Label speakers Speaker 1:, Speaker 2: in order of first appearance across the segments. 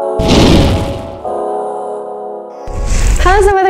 Speaker 1: you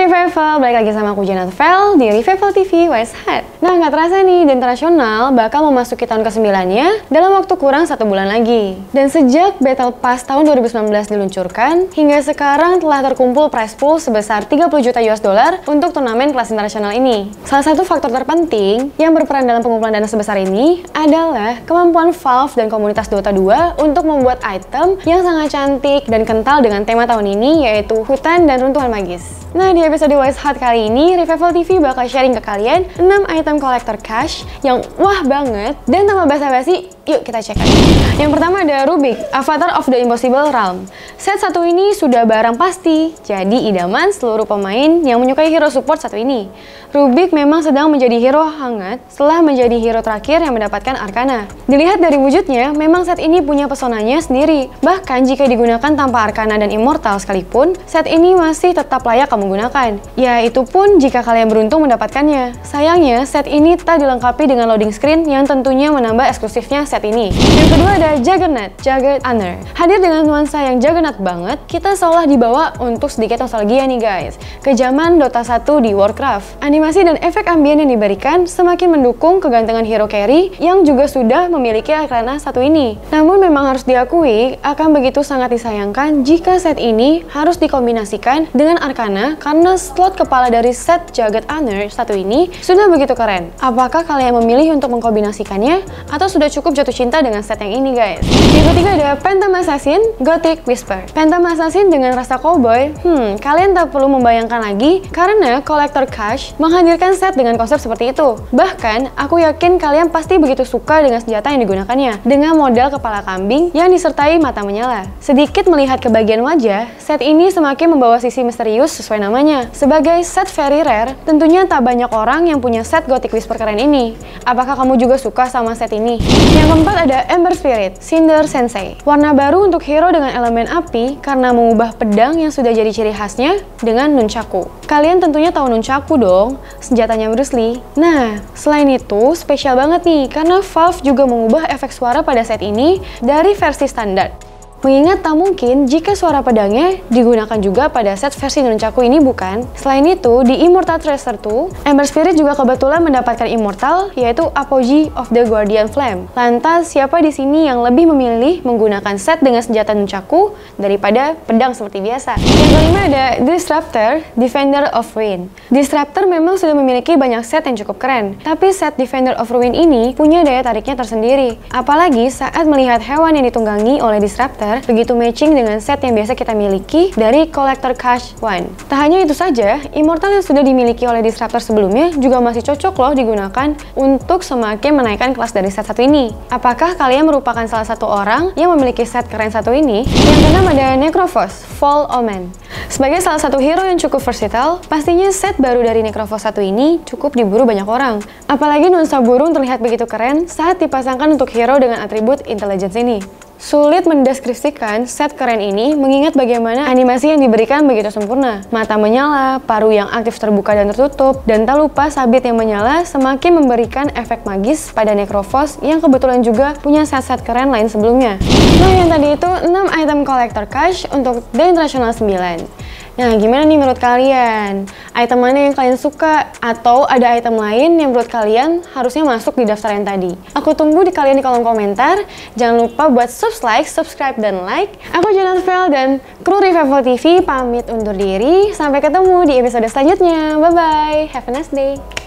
Speaker 1: Revival, balik lagi sama aku Janet Vel di Revival TV West Hat. Nah, nggak terasa nih, The International bakal memasuki tahun ke-9-nya dalam waktu kurang satu bulan lagi. Dan sejak Battle Pass tahun 2019 diluncurkan, hingga sekarang telah terkumpul prize pool sebesar 30 juta US dollar untuk turnamen kelas internasional ini. Salah satu faktor terpenting yang berperan dalam pengumpulan dana sebesar ini adalah kemampuan Valve dan komunitas Dota 2 untuk membuat item yang sangat cantik dan kental dengan tema tahun ini yaitu hutan dan runtuhan magis. Nah, di episode Wise Heart kali ini, Revival TV bakal sharing ke kalian 6 item collector cash yang wah banget dan tanpa basa-basi, yuk kita cek aja. Yang pertama ada Rubik, Avatar of the Impossible Realm. Set satu ini sudah barang pasti, jadi idaman seluruh pemain yang menyukai hero support satu ini. Rubik memang sedang menjadi hero hangat setelah menjadi hero terakhir yang mendapatkan Arcana. Dilihat dari wujudnya, memang set ini punya pesonanya sendiri. Bahkan jika digunakan tanpa Arcana dan Immortal sekalipun, set ini masih tetap layak kamu gunakan. Ya, itu pun jika kalian beruntung mendapatkannya. Sayangnya, set ini tak dilengkapi dengan loading screen yang tentunya menambah eksklusifnya set ini. Yang kedua ada Juggernaut, Juggernaut Honor. Hadir dengan nuansa yang Juggernaut banget, kita seolah dibawa untuk sedikit nostalgia nih guys, ke zaman Dota 1 di Warcraft. Animasi dan efek ambien yang diberikan semakin mendukung kegantengan hero carry yang juga sudah memiliki Arcana satu ini. Namun memang harus diakui, akan begitu sangat disayangkan jika set ini harus dikombinasikan dengan Arcana karena slot kepala dari set Jagat Honor satu ini sudah begitu keren. Apakah kalian memilih untuk mengkombinasikannya atau sudah cukup jatuh cinta dengan set yang ini guys? Yang ketiga ada Phantom Assassin Gothic Whisper. Phantom Assassin dengan rasa cowboy, hmm, kalian tak perlu membayangkan lagi karena Collector Cash menghadirkan set dengan konsep seperti itu. Bahkan, aku yakin kalian pasti begitu suka dengan senjata yang digunakannya, dengan model kepala kambing yang disertai mata menyala. Sedikit melihat ke bagian wajah, set ini semakin membawa sisi misterius sesuai namanya. Sebagai set very rare, tentunya tak banyak orang yang punya set Gothic Whisper keren ini. Apakah kamu juga suka sama set ini? Yang keempat ada Ember Spirit, Cinder Sensei. Warna baru untuk hero dengan elemen api karena mengubah pedang yang sudah jadi ciri khasnya dengan nunchaku. Kalian tentunya tahu nunchaku dong, senjatanya Bruce Lee. Nah, selain itu, spesial banget nih, karena Valve juga mengubah efek suara pada set ini dari versi standar. Mengingat tak mungkin jika suara pedangnya digunakan juga pada set versi nunchaku ini bukan? Selain itu, di Immortal Tracer 2, Ember Spirit juga kebetulan mendapatkan Immortal, yaitu Apogee of the Guardian Flame. Lantas, siapa di sini yang lebih memilih menggunakan set dengan senjata nunchaku daripada pedang seperti biasa? Yang kelima ada Disruptor, Defender of Ruin. Disruptor memang sudah memiliki banyak set yang cukup keren, tapi set Defender of Ruin ini punya daya tariknya tersendiri. Apalagi saat melihat hewan yang ditunggangi oleh Disruptor begitu matching dengan set yang biasa kita miliki dari Collector Cash One. Tak hanya itu saja, Immortal yang sudah dimiliki oleh Disruptor sebelumnya juga masih cocok loh digunakan untuk semakin menaikkan kelas dari set satu ini. Apakah kalian merupakan salah satu orang yang memiliki set keren satu ini? Yang keenam ada Necrophos, Fall Omen. Sebagai salah satu hero yang cukup versatile, pastinya set baru dari Necrophos satu ini cukup diburu banyak orang. Apalagi nuansa burung terlihat begitu keren saat dipasangkan untuk hero dengan atribut intelligence ini. Sulit mendeskripsikan set keren ini mengingat bagaimana animasi yang diberikan begitu sempurna. Mata menyala, paru yang aktif terbuka dan tertutup, dan tak lupa sabit yang menyala semakin memberikan efek magis pada Necrophos yang kebetulan juga punya set-set keren lain sebelumnya. Nah yang tadi itu 6 item collector cash untuk The International 9. Nah, gimana nih menurut kalian? Item mana yang kalian suka? Atau ada item lain yang menurut kalian harusnya masuk di daftar yang tadi? Aku tunggu di kalian di kolom komentar. Jangan lupa buat subscribe, subscribe, dan like. Aku Janet Vel dan kru Revival TV pamit undur diri. Sampai ketemu di episode selanjutnya. Bye-bye. Have a nice day.